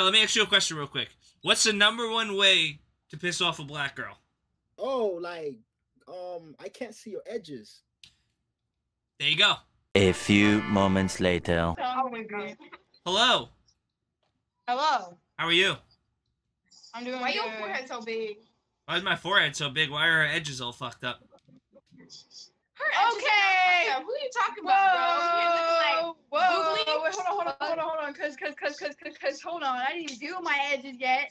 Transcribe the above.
Let me ask you a question real quick. What's the number one way to piss off a black girl? Oh, like, um, I can't see your edges. There you go. A few moments later. Oh my god. Hello. Hello. How are you? I'm doing Why good. your forehead so big? Why is my forehead so big? Why are her edges all fucked up? Her edges are Okay. not fucked up. Who are you talking about, bro? You look like Whoa, whoa, googly? wait, hold on, hold on, hold on, hold on, cause, cause, cause, cause, cause, hold on, I didn't do my edges yet.